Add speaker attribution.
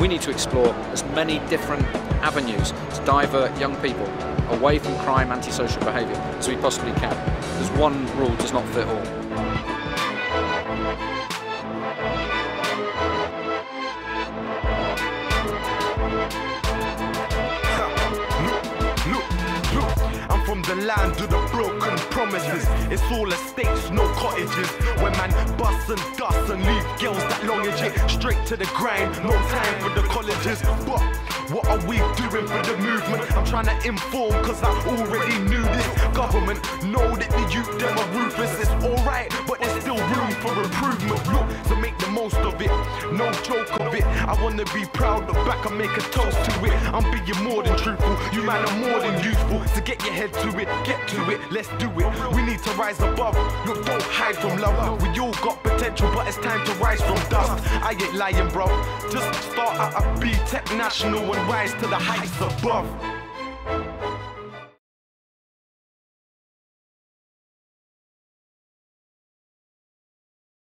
Speaker 1: We need to explore as many different avenues to divert young people away from crime, antisocial behaviour as we possibly can. Because one rule does not fit all.
Speaker 2: the land of the broken promises. It's all estates, no cottages. When man bust and dust and leave girls that long it straight to the grind. No time for the colleges. But what are we doing for the movement? I'm trying to inform cause I already knew this. Government know that the youth them are ruthless. Improvement. Look, so make the most of it. No joke of it. I wanna be proud, look back and make a toast to it. I'm being more than truthful. You man are more than useful. So get your head to it, get to it, let's do it. We need to rise above. Look, don't hide from love. We all got potential, but it's time to rise from dust. I ain't lying, bro. Just start at a B Tech National and rise to the heights above.